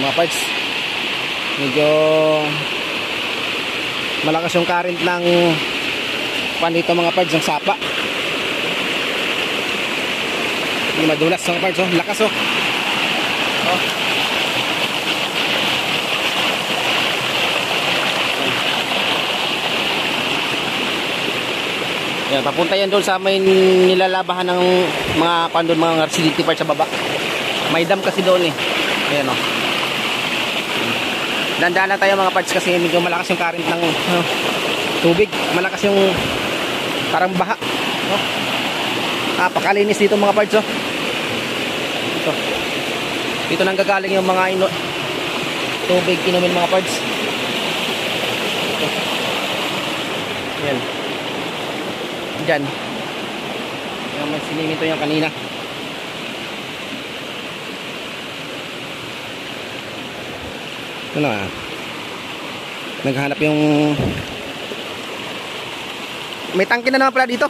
Yung mga parts. Medyo malakas yung current ng pan dito mga parts ng sapa. Hindi madulas mga parts oh. Lakas oh. Oh. Yan, papunta yan doon sa may nilalabahan ng mga pandon mga residente parts sa baba. May dam kasi doon eh. Ayan o. Oh. Dandaan lang tayo mga parts kasi medyo malakas yung current ng uh, tubig. Malakas yung parang baha. No? Napakalinis dito mga parts oh. Ito. Dito nang gagaling yung mga ino tubig inumin mga parts. Ayan. Diyan. Yung may sinimento yung kanina. Ano na? Naghanap yung May tangke na naman pala dito.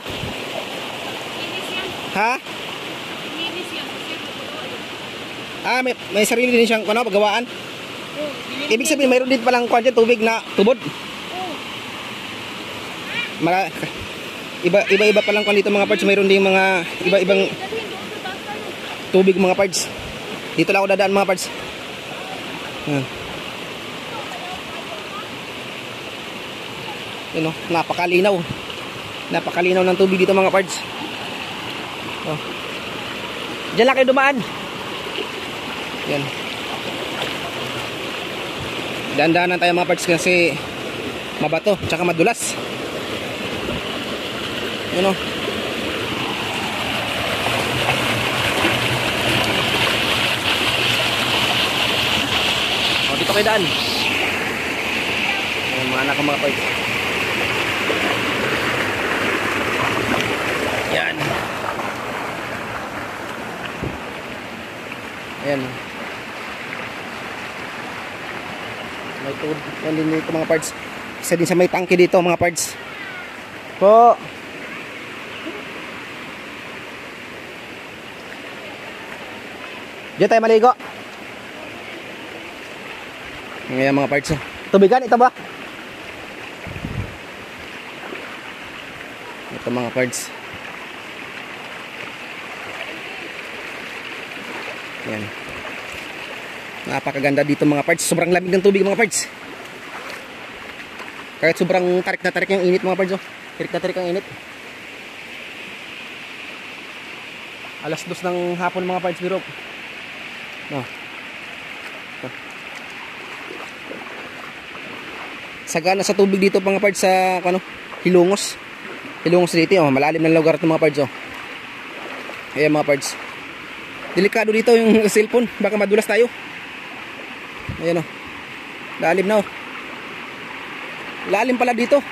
Ha? Tutuloy. Ah, may, may sarili din siyang ano, linis Ibig sabihin, mayroon din palang kwan dyan, tubig na tubod. Mara, iba iba iba pa lang kwan dito mga parts mayroon din mga iba-ibang tubig mga parts dito lang ako dadaan mga parts Yan. Yun o, napakalinaw napakalinaw ng tubig dito mga parts oh. Diyan lang kayo dumaan yan Dahan-dahanan tayo mga parts kasi mabato tsaka madulas yun o O, dito kayo daan. Mga anak mga parts. Yan. Ayan. May tuod. Yan din dito mga parts. Isa din sa may tangke dito mga parts. Po. Diyan tayo maligo. Ngayon mga parts. Tubigan, ito ba? Ito mga parts. Yan. Napakaganda dito mga parts. Sobrang lamig ng tubig mga parts. Kahit sobrang tarik na tarik yung init mga parts. Oh. Tarik na tarik ang init. Alas dos ng hapon mga parts biro. No. Sagana sa tubig dito mga parts sa ano, Hilongos. Hilongos dito, oh, malalim ng lugar 'to mga parts oh. Ayan mga parts. Delikado dito yung cellphone, baka madulas tayo. Ayan oh. Lalim na oh. Lalim pala dito.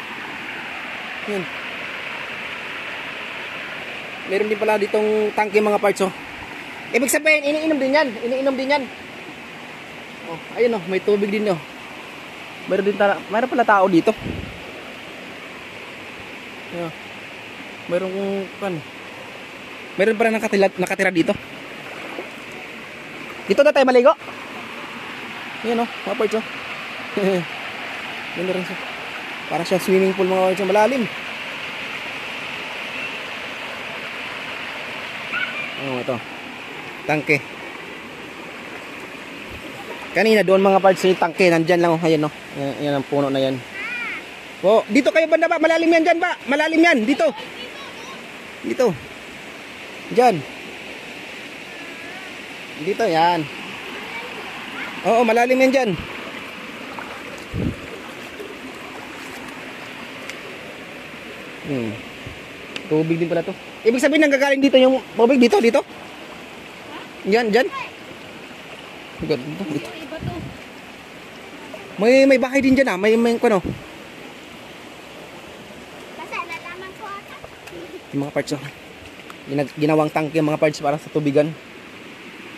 Yan. Meron din pala ditong tangke mga parts oh. Ibig sabihin, iniinom din yan. Iniinom din yan. Oh, ayun oh, may tubig din oh. Meron din tala, meron pala tao dito. Ayun. Meron kung kan. Meron pala nakatira, nakatira dito. Dito na tayo maligo. Ayun oh, mga parts oh. Meron rin siya. Para siyang swimming pool mga parts oh, malalim. Oh, ito. Tangke. Kanina doon mga parts yung tangke, nandyan lang oh, ayan oh. Yan, yan ang puno na yan. Oh, dito kayo banda ba? Malalim yan dyan ba? Malalim yan, dito. Dito. Dyan. Dito, yan. Oo, malalim yan dyan. Hmm. Tubig din pala to. Ibig sabihin nanggagaling dito yung tubig dito, dito? Yan, dyan. Ganda, dito. May may bahay din diyan ah. May may ano, yung mga parts oh. Ginawang tangke yung mga parts para sa tubigan.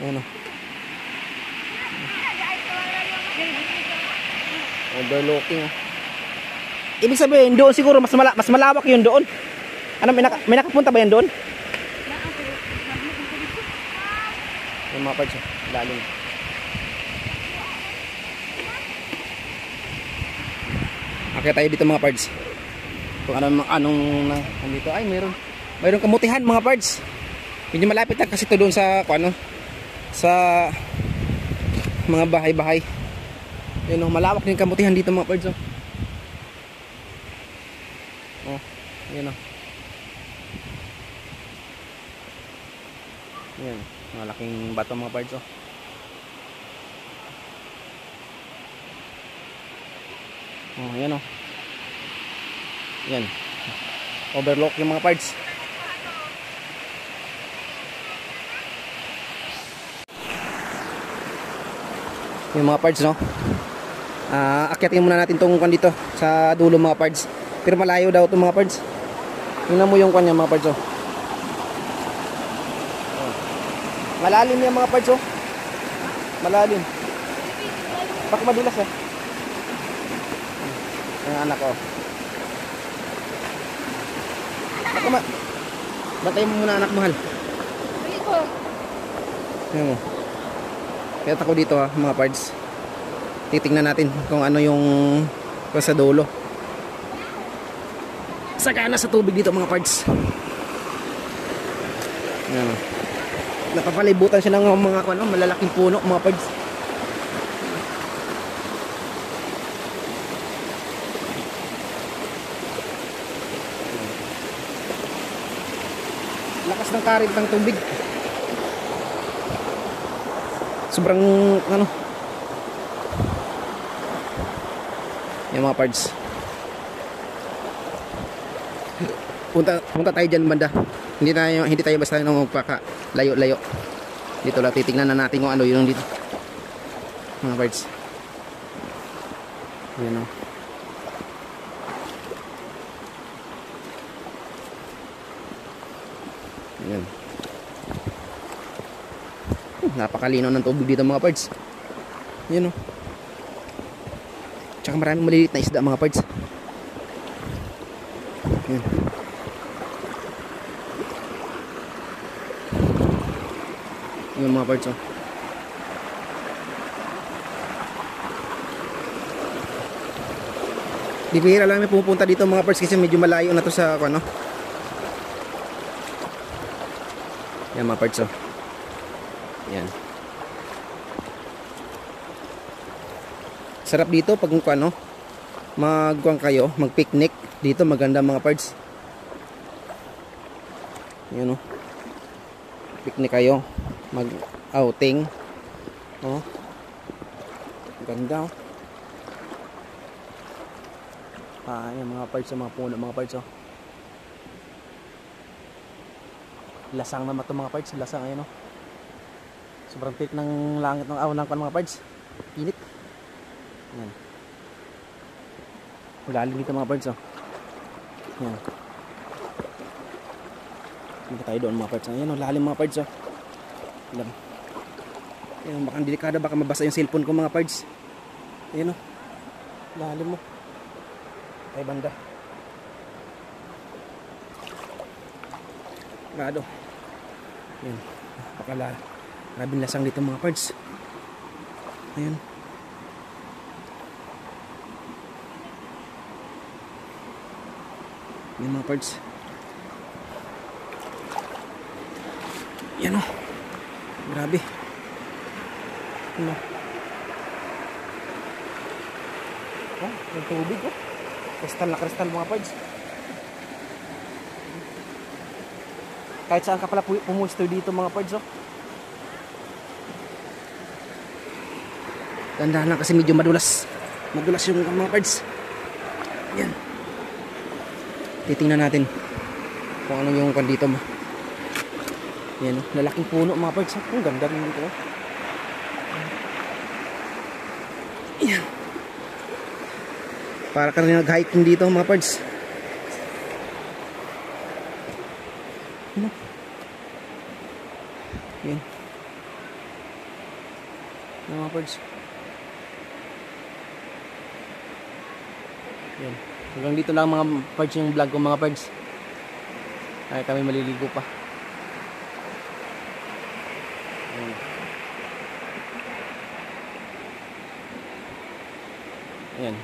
Ayan o. Overlooking oh, o. Ibig sabihin, doon siguro mas, mala mas malawak yun doon. Ano, may, naka may nakapunta ba yan doon? Yung mga pads, lalim. Akit tayo dito mga pards. Kung anong, anong nandito. Ay, meron. Mayroong kamutihan mga pards. Medyo malapit lang kasi ito doon sa, kung ano, sa mga bahay-bahay. Yun oh, malawak din kamutihan dito mga parts oh. Oh, yun oh. Yan, malaking bato mga parts oh. Oh, yan oh. Yan. Overlock yung mga parts. Yung mga parts, no? Ah, akyatin muna natin tong kwan dito sa dulo mga parts. Pero malayo daw itong mga parts. Tingnan mo yung kwan niya mga parts, oh. Oh. Malalim yung mga parts, oh. Malalim. Baka madulas, eh. Ang anak ko. Baka ma... Bantay mo muna anak mahal. Bili ko. Ayan mo. Kaya ako dito ha, mga parts. Titingnan natin kung ano yung kung sa dulo. Sagana sa tubig dito mga parts. Ayan o. Napapalibutan siya ng mga ano, malalaking puno mga parts. Lakas ng current ng tubig sobrang ano? Yung mga parts. Punta punta tayo dyan banda. Hindi tayo hindi tayo basta nang magpaka layo layo dito lang titingnan na natin kung ano yun dito. Mga parts. Yun o yun Napakalinaw ng tubig dito mga parts. Yan o. Tsaka maraming maliliit na isda mga parts. Yan. Yan mga parts o. Di bihira lang may pupunta dito mga parts kasi medyo malayo na to sa ano. Yan mga parts o. Yan. Sarap dito pag ano, magkuhan kayo, mag-picnic dito maganda mga parts. Yan oh. Picnic kayo, mag-outing. Oh. Ganda oh. Ah, yan mga parts, mga puno, mga parts oh. Lasang naman to mga parts, lasang ayun oh. Sobrang tirik ng langit ng aw ng mga parts. Init. Yan. Lalim dito mga parts oh. Yan. Hindi tayo doon mga parts. Yan oh, lalim mga parts oh. Alam. Yan, baka delikado baka mabasa yung cellphone ko mga parts. Yan oh. Lalim mo. Ay banda. Gado. Yan. Baka lalim. Grabing lasang dito mga parts. Ayan. Ayan mga parts. Yan o. Grabe. Ano? Oh, yung tubig oh. Kristal na kristal mga parts. Kahit saan ka pala pu- pumusto dito mga parts oh. Dandahan lang kasi medyo madulas. Madulas yung mga parts. Yan. Titingnan natin kung ano yung kan dito. ma. Yan, oh. lalaking puno mga parts. Ang ganda rin dito. oh. Yan. Para ka rin nag-hiking dito mga parts. Ano? Yan mga parts. Yan. Hanggang dito lang mga parts yung vlog ko mga parts. Ay kami maliligo pa. Yan. Yan.